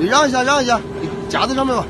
你让一下，让一下，夹在上面吧。